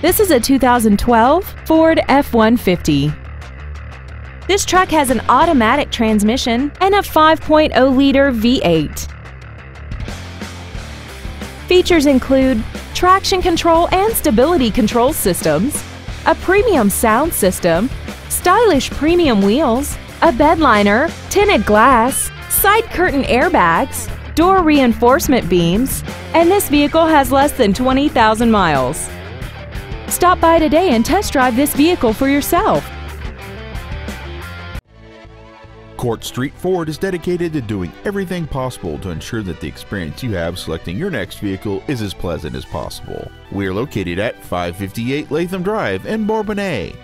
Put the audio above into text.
This is a 2012 Ford F-150. This truck has an automatic transmission and a 5.0-liter V8. Features include traction control and stability control systems, a premium sound system, stylish premium wheels, a bed liner, tinted glass, side curtain airbags, door reinforcement beams, and this vehicle has less than 20,000 miles. Stop by today and test drive this vehicle for yourself. Court Street Ford is dedicated to doing everything possible to ensure that the experience you have selecting your next vehicle is as pleasant as possible. We are located at 558 Latham Drive in Bourbonnais.